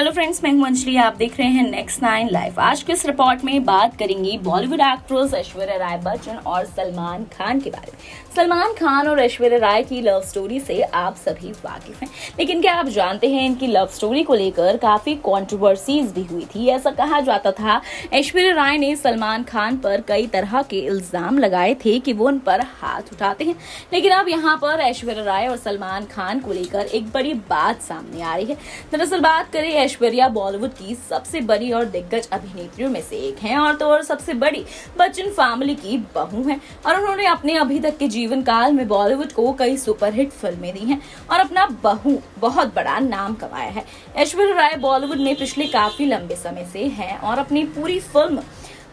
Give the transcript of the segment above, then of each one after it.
Hello friends मैं हूँ अंजलि, आप देख रहे हैं नेक्स्ट नाइन लाइव आज के इस रिपोर्ट में बात करेंगी बॉलीवुड एक्ट्रेस ऐश्वर्या राय बच्चन और सलमान खान के बारे में। सलमान खान और ऐश्वर्या राय की लव स्टोरी से आप सभी वाकिफ हैं। लेकिन क्या आप जानते हैं इनकी लव स्टोरी को लेकर काफ़ी कॉन्ट्रोवर्सीज भी हुई थी। ऐसा कहा जाता था ऐश्वर्या राय ने सलमान खान पर कई तरह के इल्ज़ाम लगाए थे कि वो उन पर हाथ उठाते हैं। लेकिन अब यहाँ पर ऐश्वर्या राय और सलमान खान को लेकर एक बड़ी बात सामने आ रही है। दरअसल बात करें ऐश्वर्या बॉलीवुड की सबसे बड़ी और दिग्गज अभिनेत्रियों में से एक हैं और तो और सबसे बड़ी बच्चन फैमिली की बहू हैं। और उन्होंने अपने अभी तक के जीवन काल में बॉलीवुड को कई सुपरहिट फ़िल्में दी हैं और अपना बहू, बहुत बड़ा नाम कमाया है। ऐश्वर्या राय बॉलीवुड में पिछले काफ़ी लंबे समय से है और अपनी पूरी फ़िल्म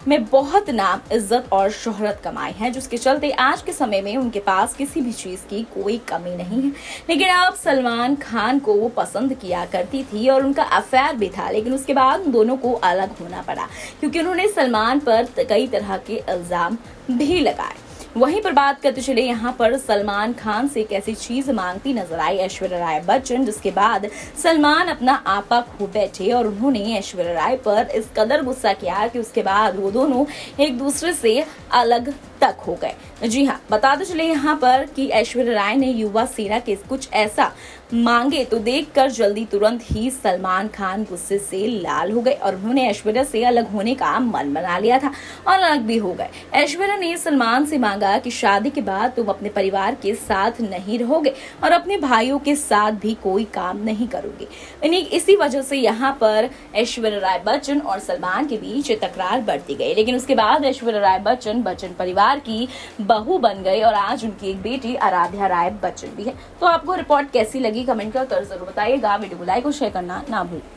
में बहुत नाम, इज़्ज़त और शोहरत कमाई है, जिसके चलते आज के समय में उनके पास किसी भी चीज़ की कोई कमी नहीं है। लेकिन अब सलमान खान को वो पसंद किया करती थी और उनका अफेयर भी था, लेकिन उसके बाद उन दोनों को अलग होना पड़ा, क्योंकि उन्होंने सलमान पर कई तरह के इल्ज़ाम भी लगाए। वहीं पर बात करते चले यहाँ पर सलमान खान से एक ऐसी चीज़ मांगती नज़र आई, ऐश्वर्या राय बच्चन, जिसके बाद सलमान अपना आपा खो बैठे और उन्होंने ऐश्वर्या राय पर इस कदर गुस्सा किया कि उसके बाद वो दोनों एक दूसरे से अलग तक हो गए। जी हाँ बताते चले यहाँ पर कि ऐश्वर्या राय ने युवा सेना के कुछ ऐसा मांगे तो देखकर जल्दी तुरंत ही सलमान खान गुस्से से लाल हो गए और उन्होंने ऐश्वर्या से अलग होने का मन बना लिया था और अलग भी हो गए। ऐश्वर्या ने सलमान से मांगा कि शादी के बाद तुम अपने परिवार के साथ नहीं रहोगे और अपने भाइयों के साथ भी कोई काम नहीं करोगे। इसी वजह से यहाँ पर ऐश्वर्या राय बच्चन और सलमान के बीच तकरार बढ़ती गई। लेकिन उसके बाद ऐश्वर्या राय बच्चन बच्चन परिवार परिवार की बहू बन गई और आज उनकी एक बेटी आराध्या राय बच्चन भी है। तो आपको रिपोर्ट कैसी लगी? कमेंट कर ज़रूर बताइएगा। वीडियो को लाइक और शेयर करना ना भूलें।